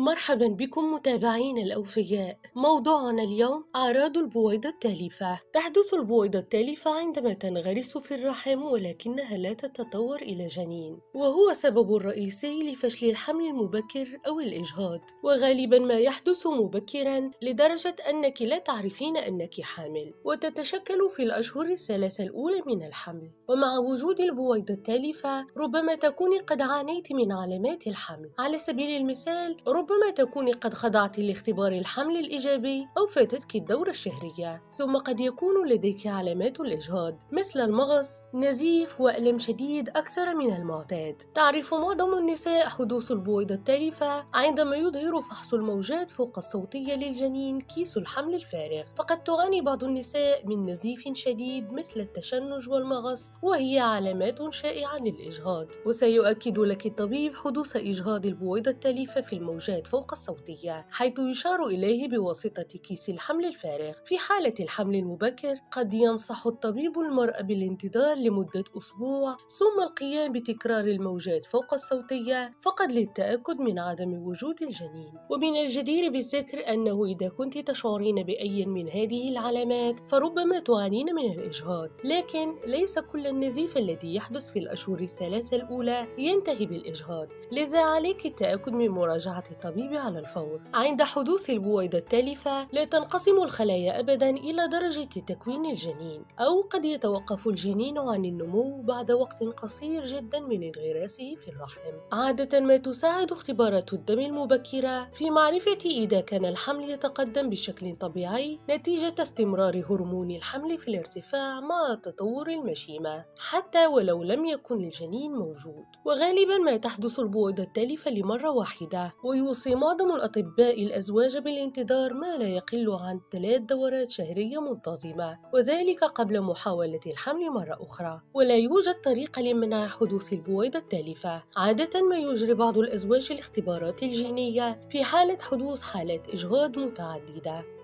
مرحبا بكم متابعينا الأوفياء. موضوعنا اليوم أعراض البويضة التالفة. تحدث البويضة التالفة عندما تنغرس في الرحم ولكنها لا تتطور إلى جنين وهو سبب رئيسي لفشل الحمل المبكر أو الإجهاض وغالبا ما يحدث مبكرا لدرجة أنك لا تعرفين أنك حامل وتتشكل في الأشهر الثلاثة الأولى من الحمل. ومع وجود البويضة التالفة ربما تكوني قد عانيت من علامات الحمل. على سبيل المثال ربما تكوني قد خضعت لاختبار الحمل الإيجابي أو فاتتك الدورة الشهرية ثم قد يكون لديك علامات الإجهاض مثل المغص نزيف وألم شديد أكثر من المعتاد. تعرف معظم النساء حدوث البويضة التالفة عندما يظهر فحص الموجات فوق الصوتية للجنين كيس الحمل الفارغ. فقد تعاني بعض النساء من نزيف شديد مثل التشنج والمغص وهي علامات شائعة للإجهاض. وسيؤكد لك الطبيب حدوث إجهاض البويضة التالفة في الموجات. الموجات فوق الصوتية حيث يشار إليه بواسطة كيس الحمل الفارغ. في حالة الحمل المبكر قد ينصح الطبيب المرأة بالانتظار لمدة أسبوع ثم القيام بتكرار الموجات فوق الصوتية فقط للتأكد من عدم وجود الجنين. ومن الجدير بالذكر أنه إذا كنت تشعرين بأي من هذه العلامات فربما تعانين من الإجهاض. لكن ليس كل النزيف الذي يحدث في الأشهر الثلاثة الأولى ينتهي بالإجهاض. لذا عليك التأكد من مراجعة الطبيب على الفور. عند حدوث البويضة التالفة لا تنقسم الخلايا أبدا إلى درجة تكوين الجنين أو قد يتوقف الجنين عن النمو بعد وقت قصير جدا من انغراسه في الرحم. عادة ما تساعد اختبارات الدم المبكرة. في معرفة إذا كان الحمل يتقدم بشكل طبيعي نتيجة استمرار هرمون الحمل في الارتفاع مع تطور المشيمة حتى ولو لم يكن الجنين موجود. وغالبا ما تحدث البويضة التالفة لمرة واحدة ويوصي معظم الأطباء الأزواج بالانتظار ما لا يقل عن ثلاث دورات شهرية منتظمة وذلك قبل محاولة الحمل مرة أخرى. ولا يوجد طريقة لمنع حدوث البويضة التالفة. عادة ما يجري بعض الأزواج الاختبارات الجينية في حالة حدوث حالات إجهاض متعددة.